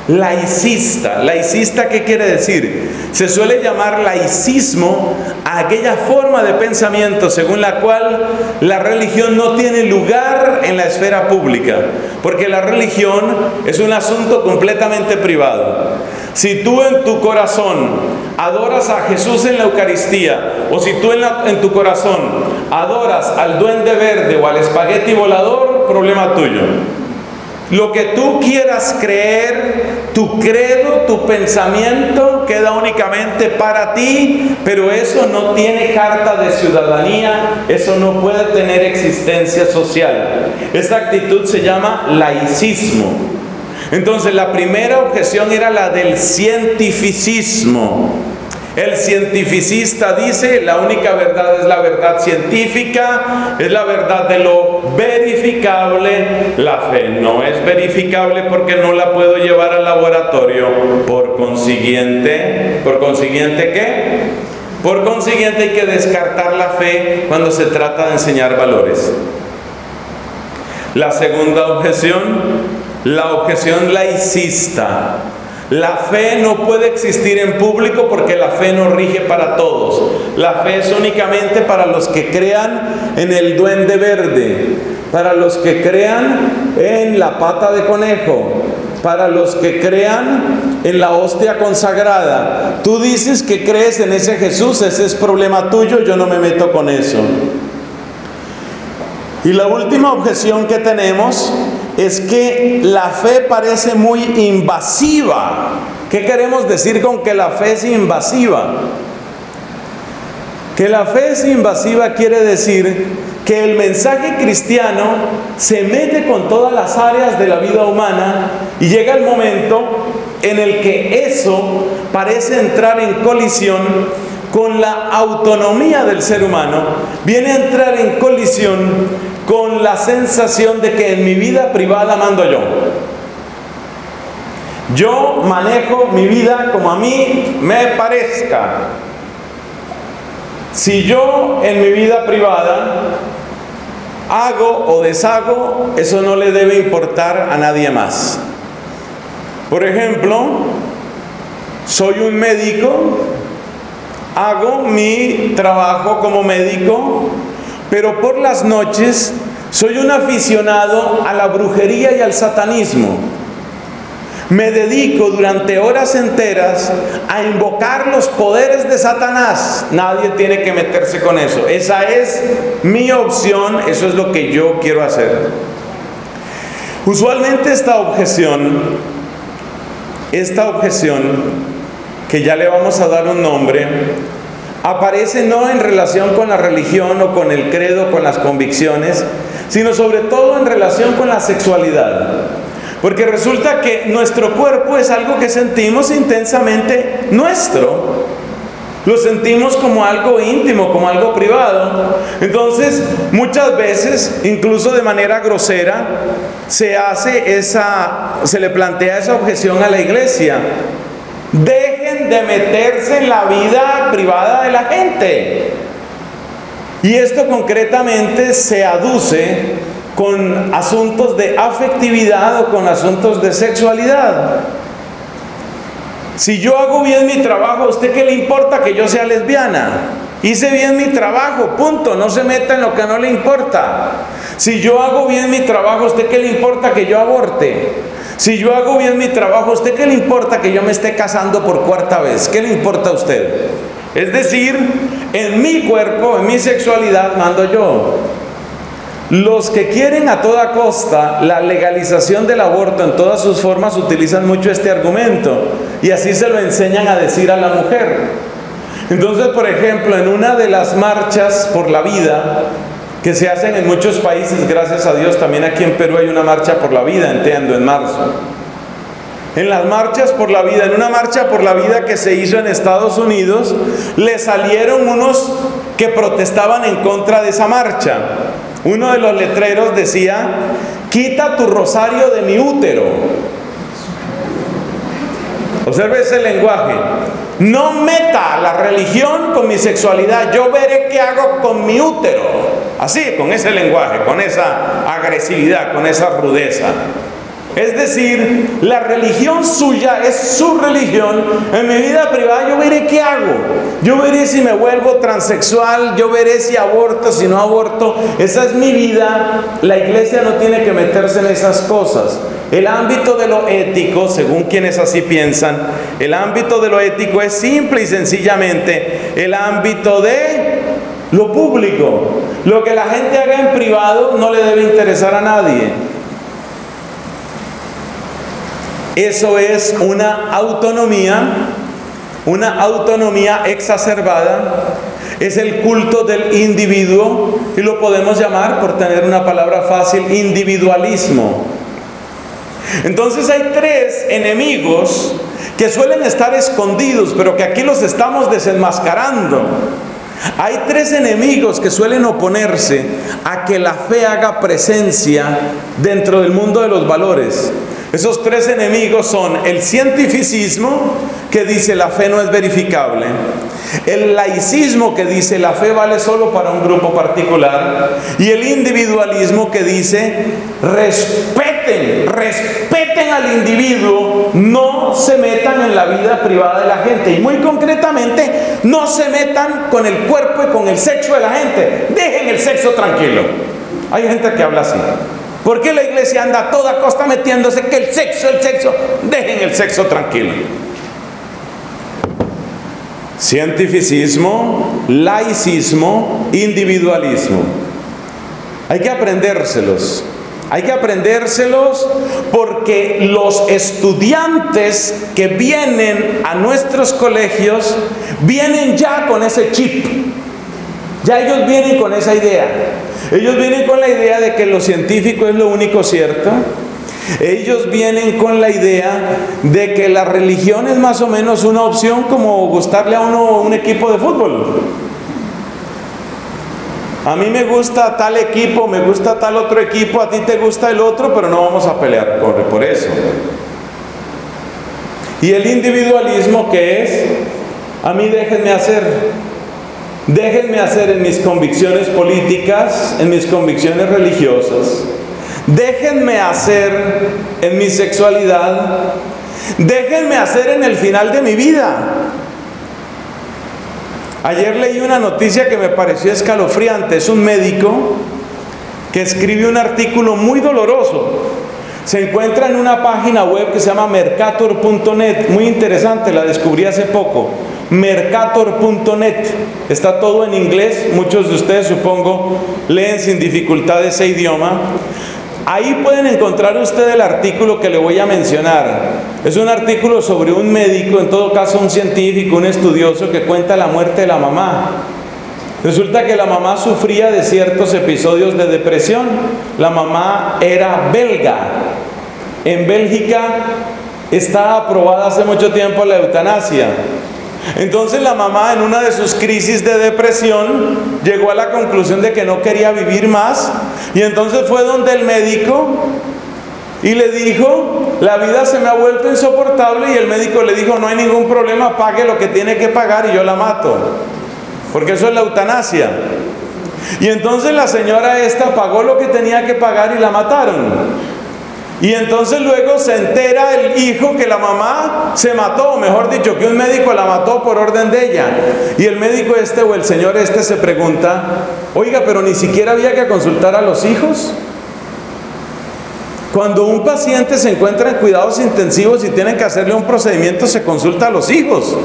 Laicista. Laicista, ¿qué quiere decir? Se suele llamar laicismo a aquella forma de pensamiento según la cual la religión no tiene lugar en la esfera pública, porque la religión es un asunto completamente privado. Si tú en tu corazón adoras a Jesús en la Eucaristía, o si tú en, en tu corazón adoras al duende verde o al espagueti volador, problema tuyo. Lo que tú quieras creer, tu credo, tu pensamiento, queda únicamente para ti, pero eso no tiene carta de ciudadanía, eso no puede tener existencia social. Esta actitud se llama laicismo. Entonces la primera objeción era la del cientificismo. El cientificista dice, la única verdad es la verdad científica, es la verdad de lo verificable. La fe no es verificable porque no la puedo llevar al laboratorio. Por consiguiente, ¿por consiguiente qué? Por consiguiente hay que descartar la fe cuando se trata de enseñar valores. La segunda objeción, la objeción laicista. La fe no puede existir en público porque la fe no rige para todos. La fe es únicamente para los que crean en el duende verde, para los que crean en la pata de conejo, para los que crean en la hostia consagrada. Tú dices que crees en ese Jesús, ese es problema tuyo, yo no me meto con eso. Y la última objeción que tenemos es que la fe parece muy invasiva. ¿Qué queremos decir con que la fe es invasiva? Que la fe es invasiva quiere decir que el mensaje cristiano se mete con todas las áreas de la vida humana y llega el momento en el que eso parece entrar en colisión con la autonomía del ser humano, viene a entrar en colisión con la sensación de que en mi vida privada mando yo. Yo manejo mi vida como a mí me parezca. Si yo en mi vida privada hago o deshago, eso no le debe importar a nadie más. Por ejemplo, soy un médico, hago mi trabajo como médico, pero por las noches soy un aficionado a la brujería y al satanismo. Me dedico durante horas enteras a invocar los poderes de Satanás. Nadie tiene que meterse con eso. Esa es mi opción, eso es lo que yo quiero hacer. Usualmente esta objeción, esta objeción, que ya le vamos a dar un nombre, aparece no en relación con la religión o con el credo, con las convicciones, sino sobre todo en relación con la sexualidad. Porque resulta que nuestro cuerpo es algo que sentimos intensamente nuestro. Lo sentimos como algo íntimo, como algo privado. Entonces, muchas veces, incluso de manera grosera, se hace esa, se le plantea esa objeción a la iglesia. Dejen de meterse en la vida privada de la gente. Y esto concretamente se aduce con asuntos de afectividad o con asuntos de sexualidad. Si yo hago bien mi trabajo, ¿a usted qué le importa que yo sea lesbiana? Hice bien mi trabajo, punto, no se meta en lo que no le importa. Si yo hago bien mi trabajo, ¿a usted qué le importa que yo aborte? Si yo hago bien mi trabajo, ¿a usted qué le importa que yo me esté casando por cuarta vez? ¿Qué le importa a usted? Es decir, en mi cuerpo, en mi sexualidad mando yo. Los que quieren a toda costa la legalización del aborto en todas sus formas utilizan mucho este argumento y así se lo enseñan a decir a la mujer. Entonces, por ejemplo, en una de las marchas por la vida que se hacen en muchos países, gracias a Dios, también aquí en Perú hay una marcha por la vida, entiendo, en marzo. En las marchas por la vida, en una marcha por la vida que se hizo en Estados Unidos, le salieron unos que protestaban en contra de esa marcha. Uno de los letreros decía, quita tu rosario de mi útero. Observe ese lenguaje. No meta la religión con mi sexualidad. Yo veré qué hago con mi útero. Así, con ese lenguaje, con esa agresividad, con esa rudeza. Es decir, la religión suya es su religión. En mi vida privada yo veré qué hago. Yo veré si me vuelvo transexual, yo veré si aborto, si no aborto. Esa es mi vida. La iglesia no tiene que meterse en esas cosas. El ámbito de lo ético, según quienes así piensan, el ámbito de lo ético es simple y sencillamente el ámbito de lo público. Lo que la gente haga en privado no le debe interesar a nadie. Eso es una autonomía, una autonomía exacerbada. Es el culto del individuo y lo podemos llamar, por tener una palabra fácil, individualismo. Entonces hay tres enemigos que suelen estar escondidos, pero que aquí los estamos desenmascarando. Hay tres enemigos que suelen oponerse a que la fe haga presencia dentro del mundo de los valores. Esos tres enemigos son el cientificismo, que dice la fe no es verificable, el laicismo, que dice la fe vale solo para un grupo particular, y el individualismo, que dice respeten, respeten al individuo, no se metan en la vida privada de la gente, y muy concretamente, no se metan con el cuerpo y con el sexo de la gente, dejen el sexo tranquilo. Hay gente que habla así. ¿Por qué la iglesia anda a toda costa metiéndose que el sexo, el sexo? Dejen el sexo tranquilo. Cientificismo, laicismo, individualismo. Hay que aprendérselos. Hay que aprendérselos porque los estudiantes que vienen a nuestros colegios vienen ya con ese chip. Ya ellos vienen con esa idea. Ellos vienen con la idea de que lo científico es lo único cierto. Ellos vienen con la idea de que la religión es más o menos una opción como gustarle a uno un equipo de fútbol. A mí me gusta tal equipo, me gusta tal otro equipo, a ti te gusta el otro, pero no vamos a pelear por, eso. Y el individualismo que es, a mí déjenme hacer. Déjenme hacer en mis convicciones políticas, en mis convicciones religiosas. Déjenme hacer en mi sexualidad. Déjenme hacer en el final de mi vida. Ayer leí una noticia que me pareció escalofriante. Es un médico que escribe un artículo muy doloroso. Se encuentra en una página web que se llama mercator.net. Muy interesante, la descubrí hace poco mercator.net. Está todo en inglés, muchos de ustedes supongo leen sin dificultad ese idioma. Ahí pueden encontrar usted el artículo que le voy a mencionar. Es un artículo sobre un médico, en todo caso un científico, un estudioso que cuenta la muerte de la mamá. Resulta que la mamá sufría de ciertos episodios de depresión. La mamá era belga. En Bélgica está aprobada hace mucho tiempo la eutanasia. Entonces la mamá en una de sus crisis de depresión llegó a la conclusión de que no quería vivir más y entonces fue donde el médico y le dijo, la vida se me ha vuelto insoportable y el médico le dijo, no hay ningún problema, pague lo que tiene que pagar y yo la mato, porque eso es la eutanasia. Y entonces la señora esta pagó lo que tenía que pagar y la mataron. Y entonces luego se entera el hijo que la mamá se mató, mejor dicho, que un médico la mató por orden de ella. Y el médico este o el señor este se pregunta, oiga, pero ni siquiera había que consultar a los hijos. Cuando un paciente se encuentra en cuidados intensivos y tienen que hacerle un procedimiento, se consulta a los hijos.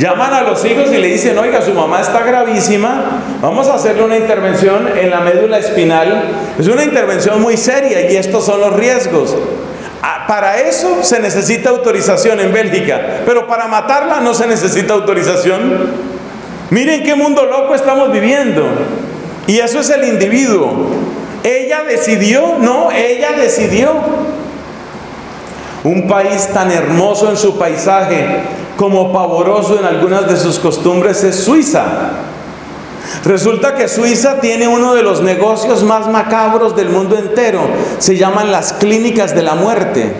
Llaman a los hijos y le dicen, oiga, su mamá está gravísima, vamos a hacerle una intervención en la médula espinal. Es una intervención muy seria y estos son los riesgos. Ah, para eso se necesita autorización en Bélgica, pero para matarla no se necesita autorización. Miren qué mundo loco estamos viviendo. Y eso es el individuo. Ella decidió, no, ella decidió. Un país tan hermoso en su paisaje como pavoroso en algunas de sus costumbres es Suiza. Resulta que Suiza tiene uno de los negocios más macabros del mundo entero. Se llaman las clínicas de la muerte.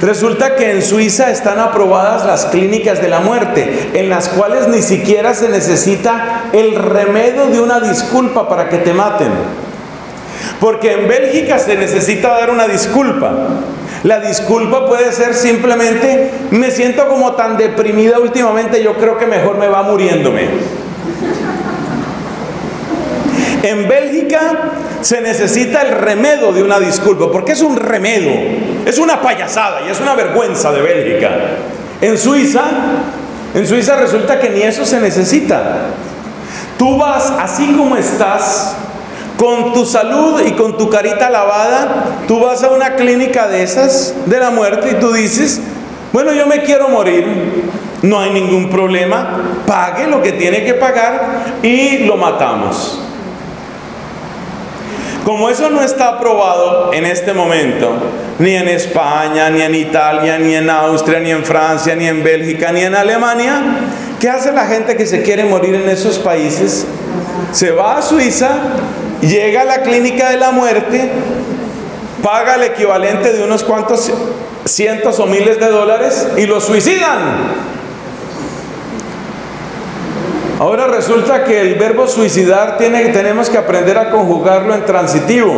Resulta que en Suiza están aprobadas las clínicas de la muerte, en las cuales ni siquiera se necesita el remedio de una disculpa para que te maten. Porque en Bélgica se necesita dar una disculpa. La disculpa puede ser simplemente, me siento como tan deprimida últimamente, yo creo que mejor me va muriéndome. En Bélgica se necesita el remedio de una disculpa, porque es un remedio, es una payasada y es una vergüenza de Bélgica. En Suiza, en Suiza resulta que ni eso se necesita. Tú vas así como estás, con tu salud y con tu carita lavada, tú vas a una clínica de esas, de la muerte, y tú dices, bueno, yo me quiero morir, no hay ningún problema, pague lo que tiene que pagar y lo matamos. Como eso no está aprobado en este momento, ni en España, ni en Italia, ni en Austria, ni en Francia, ni en Bélgica, ni en Alemania, ¿qué hace la gente que se quiere morir en esos países? Se va a Suiza, llega a la clínica de la muerte, paga el equivalente de unos cuantos cientos o miles de dólares y lo suicidan. Ahora resulta que el verbo suicidar tiene, tenemos que aprender a conjugarlo en transitivo.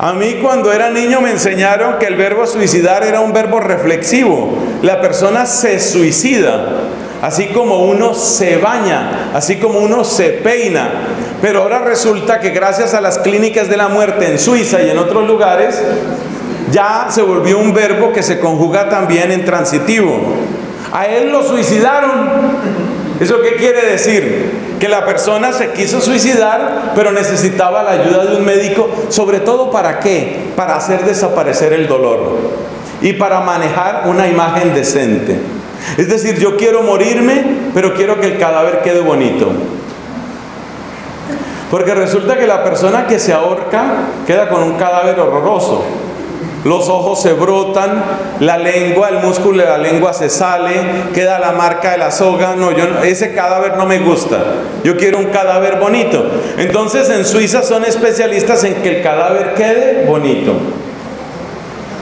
A mí cuando era niño me enseñaron que el verbo suicidar era un verbo reflexivo. La persona se suicida, así como uno se baña, así como uno se peina. Pero ahora resulta que gracias a las clínicas de la muerte en Suiza y en otros lugares, ya se volvió un verbo que se conjuga también en transitivo. A él lo suicidaron. ¿Eso qué quiere decir? Que la persona se quiso suicidar, pero necesitaba la ayuda de un médico, sobre todo para qué? Para hacer desaparecer el dolor y para manejar una imagen decente. Es decir, yo quiero morirme, pero quiero que el cadáver quede bonito. Porque resulta que la persona que se ahorca queda con un cadáver horroroso los ojos se brotan, la lengua, el músculo de la lengua se sale, queda la marca de la soga. No, yo ese cadáver no me gusta. Yo quiero un cadáver bonito. Entonces en Suiza son especialistas en que el cadáver quede bonito.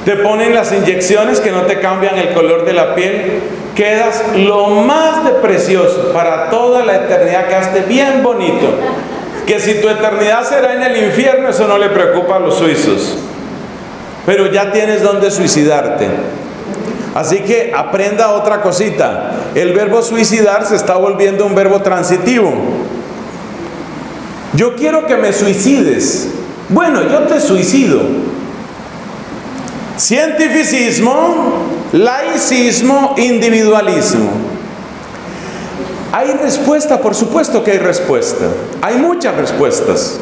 Te ponen las inyecciones que no te cambian el color de la piel. Quedas lo más de precioso para toda la eternidad, quedaste bien bonito. Que si tu eternidad será en el infierno, eso no le preocupa a los suizos pero ya tienes donde suicidarte. Así que aprenda otra cosita. El verbo suicidar se está volviendo un verbo transitivo. Yo quiero que me suicides. Bueno, yo te suicido. Cientificismo, laicismo, individualismo. ¿Hay respuesta? Por supuesto que hay respuesta. Hay muchas respuestas.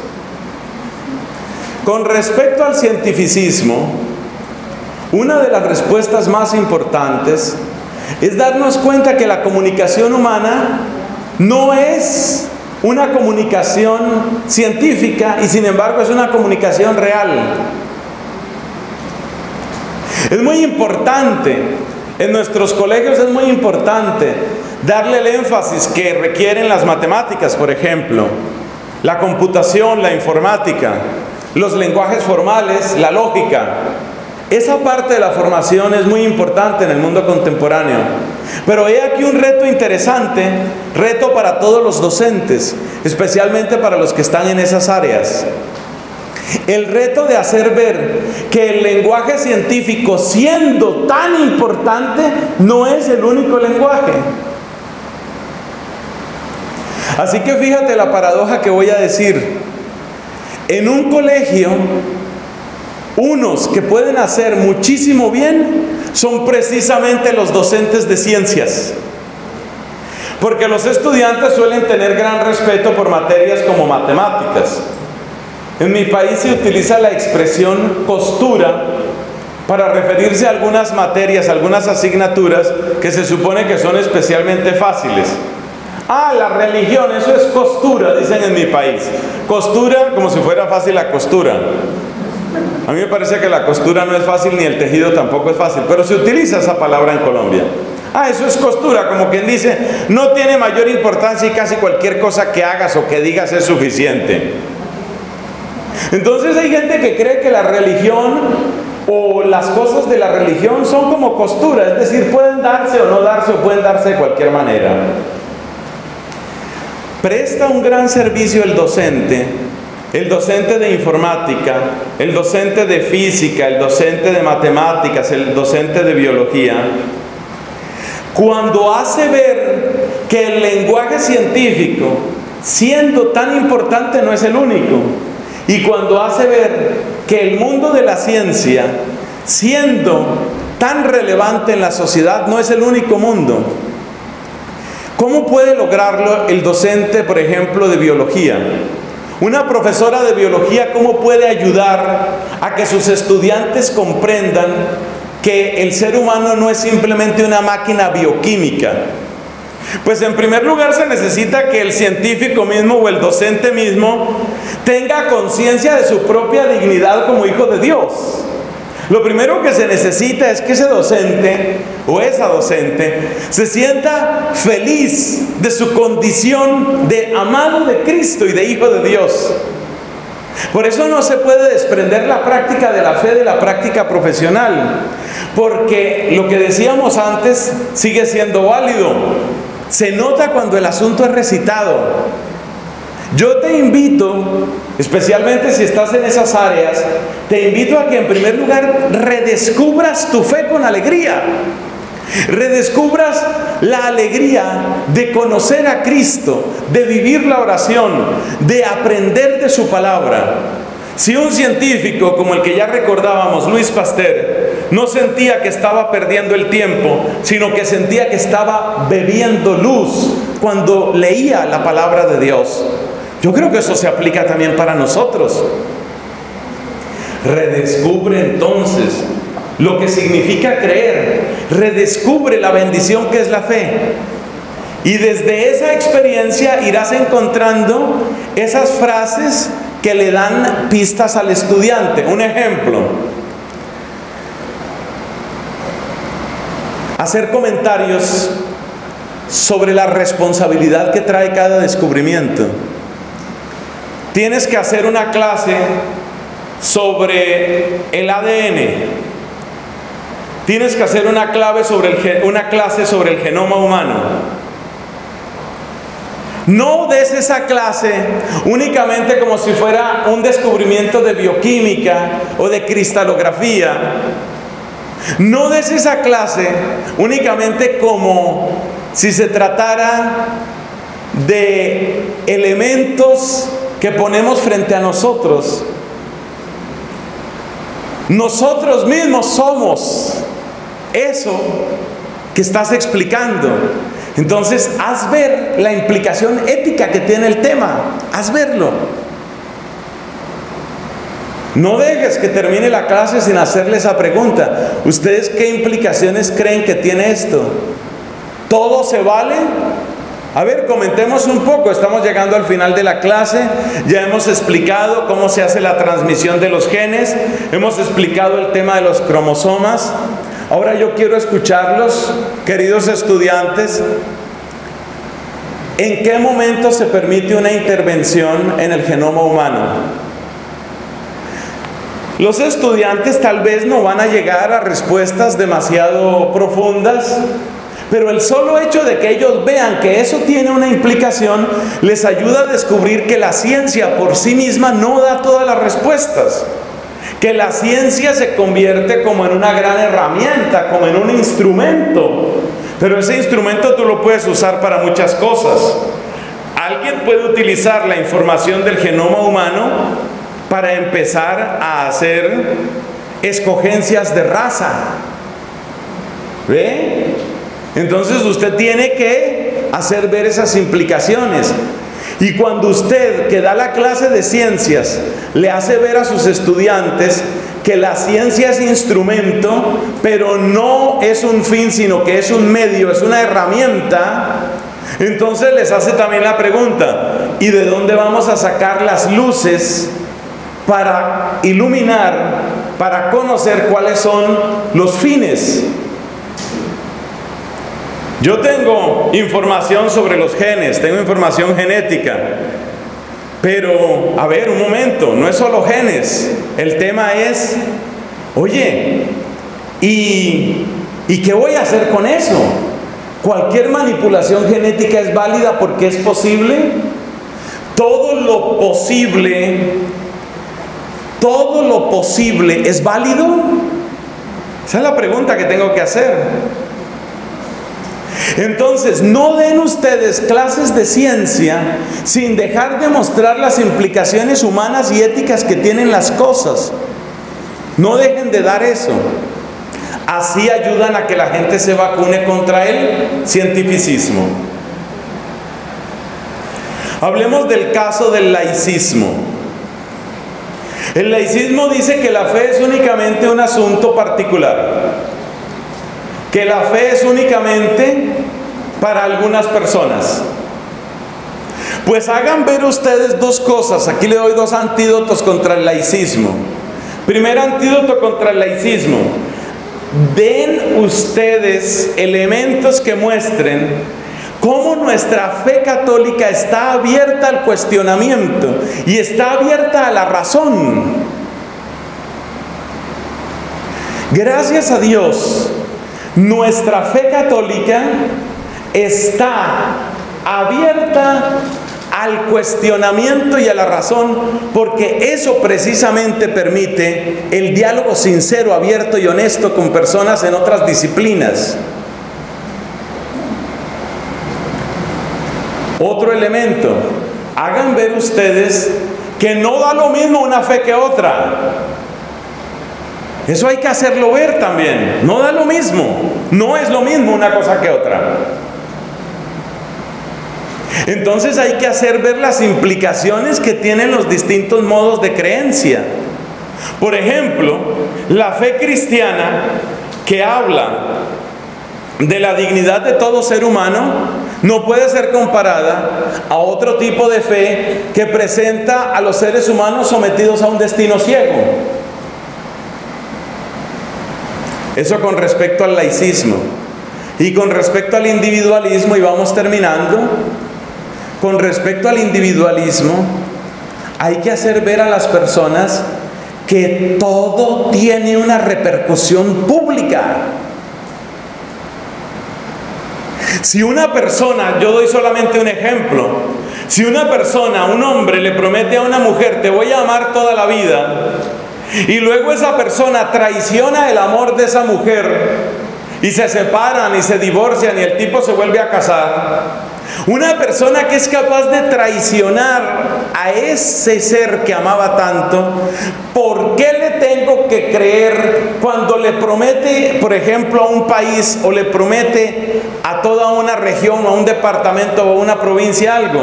Con respecto al cientificismo, una de las respuestas más importantes es darnos cuenta que la comunicación humana no es una comunicación científica y sin embargo es una comunicación real. Es muy importante, en nuestros colegios es muy importante darle el énfasis que requieren las matemáticas, por ejemplo, la computación, la informática, los lenguajes formales, la lógica. Esa parte de la formación es muy importante en el mundo contemporáneo. Pero he aquí un reto interesante, reto para todos los docentes, especialmente para los que están en esas áreas. El reto de hacer ver que el lenguaje científico, siendo tan importante, no es el único lenguaje. Así que fíjate la paradoja que voy a decir. En un colegio, unos que pueden hacer muchísimo bien son precisamente los docentes de ciencias. Porque los estudiantes suelen tener gran respeto por materias como matemáticas. En mi país se utiliza la expresión costura para referirse a algunas materias, algunas asignaturas que se supone que son especialmente fáciles. Ah, la religión, eso es costura, dicen en mi país. Costura como si fuera fácil la costura. A mí me parece que la costura no es fácil ni el tejido tampoco es fácil, pero se utiliza esa palabra en Colombia. Ah, eso es costura, como quien dice, no tiene mayor importancia y casi cualquier cosa que hagas o que digas es suficiente. Entonces hay gente que cree que la religión o las cosas de la religión son como costura, es decir, pueden darse o no darse o pueden darse de cualquier manera. Presta un gran servicio el docente, el docente de informática, el docente de física, el docente de matemáticas, el docente de biología, cuando hace ver que el lenguaje científico, siendo tan importante, no es el único, y cuando hace ver que el mundo de la ciencia, siendo tan relevante en la sociedad, no es el único mundo. ¿Cómo puede lograrlo el docente, por ejemplo, de biología? Una profesora de biología, ¿cómo puede ayudar a que sus estudiantes comprendan que el ser humano no es simplemente una máquina bioquímica. Pues en primer lugar se necesita que el científico mismo o el docente mismo tenga conciencia de su propia dignidad como hijo de Dios. Lo primero que se necesita es que ese docente o esa docente se sienta feliz de su condición de amado de Cristo y de hijo de Dios. Por eso no se puede desprender la práctica de la fe de la práctica profesional, porque lo que decíamos antes sigue siendo válido. Se nota cuando el asunto es recitado. Yo te invito, especialmente si estás en esas áreas, te invito a que en primer lugar redescubras tu fe con alegría. Redescubras la alegría de conocer a Cristo, de vivir la oración, de aprender de su palabra. Si un científico como el que ya recordábamos, Luis Pasteur, no sentía que estaba perdiendo el tiempo, sino que sentía que estaba bebiendo luz cuando leía la palabra de Dios, yo creo que eso se aplica también para nosotros. Redescubre entonces lo que significa creer, redescubre la bendición que es la fe. Y desde esa experiencia irás encontrando esas frases que le dan pistas al estudiante. Un ejemplo, hacer comentarios sobre la responsabilidad que trae cada descubrimiento. Tienes que hacer una clase sobre el ADN, Tienes que hacer una, clave sobre una clase sobre el genoma humano. No des esa clase únicamente como si fuera un descubrimiento de bioquímica o de cristalografía. No des esa clase únicamente como si se tratara de elementos que ponemos frente a nosotros. Nosotros mismos somos eso que estás explicando. Entonces, haz ver la implicación ética que tiene el tema, haz verlo. No dejes que termine la clase sin hacerle esa pregunta. ¿Ustedes qué implicaciones creen que tiene esto? ¿Todo se vale? A ver, comentemos un poco, estamos llegando al final de la clase, ya hemos explicado cómo se hace la transmisión de los genes, hemos explicado el tema de los cromosomas, Ahora yo quiero escucharlos, queridos estudiantes, ¿en qué momento se permite una intervención en el genoma humano? Los estudiantes tal vez no van a llegar a respuestas demasiado profundas, pero el solo hecho de que ellos vean que eso tiene una implicación les ayuda a descubrir que la ciencia por sí misma no da todas las respuestas que la ciencia se convierte como en una gran herramienta, como en un instrumento, pero ese instrumento tú lo puedes usar para muchas cosas. Alguien puede utilizar la información del genoma humano para empezar a hacer escogencias de raza. ¿Ve? Entonces usted tiene que hacer ver esas implicaciones. Y cuando usted que da la clase de ciencias le hace ver a sus estudiantes que la ciencia es instrumento, pero no es un fin, sino que es un medio, es una herramienta, entonces les hace también la pregunta, ¿y de dónde vamos a sacar las luces para iluminar, para conocer cuáles son los fines? Yo tengo información sobre los genes, tengo información genética, pero a ver, un momento, no es solo genes, el tema es, oye, ¿y, ¿y qué voy a hacer con eso? ¿Cualquier manipulación genética es válida porque es posible? Todo lo posible, todo lo posible es válido. Esa es la pregunta que tengo que hacer. Entonces, no den ustedes clases de ciencia sin dejar de mostrar las implicaciones humanas y éticas que tienen las cosas. No dejen de dar eso. Así ayudan a que la gente se vacune contra el cientificismo. Hablemos del caso del laicismo. El laicismo dice que la fe es únicamente un asunto particular que la fe es únicamente para algunas personas. Pues hagan ver ustedes dos cosas. Aquí le doy dos antídotos contra el laicismo. Primer antídoto contra el laicismo. Den ustedes elementos que muestren cómo nuestra fe católica está abierta al cuestionamiento y está abierta a la razón. Gracias a Dios, nuestra fe católica está abierta al cuestionamiento y a la razón, porque eso precisamente permite el diálogo sincero, abierto y honesto con personas en otras disciplinas. Otro elemento, hagan ver ustedes que no da lo mismo una fe que otra. Eso hay que hacerlo ver también. No da lo mismo. No es lo mismo una cosa que otra. Entonces hay que hacer ver las implicaciones que tienen los distintos modos de creencia. Por ejemplo, la fe cristiana que habla de la dignidad de todo ser humano no puede ser comparada a otro tipo de fe que presenta a los seres humanos sometidos a un destino ciego. Eso con respecto al laicismo. Y con respecto al individualismo, y vamos terminando, con respecto al individualismo, hay que hacer ver a las personas que todo tiene una repercusión pública. Si una persona, yo doy solamente un ejemplo, si una persona, un hombre le promete a una mujer, te voy a amar toda la vida, y luego esa persona traiciona el amor de esa mujer y se separan y se divorcian y el tipo se vuelve a casar. Una persona que es capaz de traicionar a ese ser que amaba tanto, ¿por qué le tengo que creer cuando le promete, por ejemplo, a un país o le promete a toda una región, a un departamento o a una provincia algo?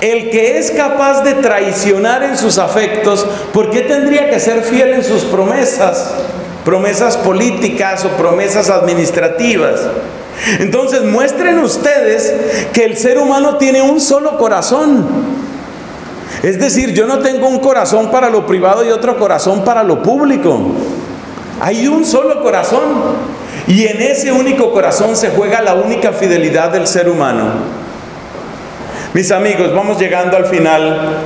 El que es capaz de traicionar en sus afectos, ¿por qué tendría que ser fiel en sus promesas? Promesas políticas o promesas administrativas. Entonces muestren ustedes que el ser humano tiene un solo corazón. Es decir, yo no tengo un corazón para lo privado y otro corazón para lo público. Hay un solo corazón. Y en ese único corazón se juega la única fidelidad del ser humano. Mis amigos, vamos llegando al final.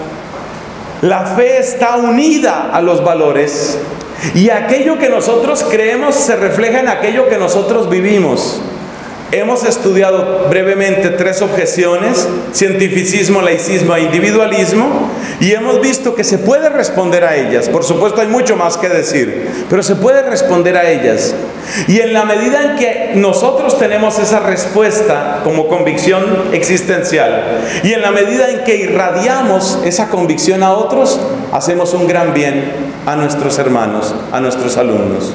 La fe está unida a los valores y aquello que nosotros creemos se refleja en aquello que nosotros vivimos. Hemos estudiado brevemente tres objeciones, cientificismo, laicismo e individualismo, y hemos visto que se puede responder a ellas. Por supuesto hay mucho más que decir, pero se puede responder a ellas. Y en la medida en que nosotros tenemos esa respuesta como convicción existencial, y en la medida en que irradiamos esa convicción a otros, hacemos un gran bien a nuestros hermanos, a nuestros alumnos.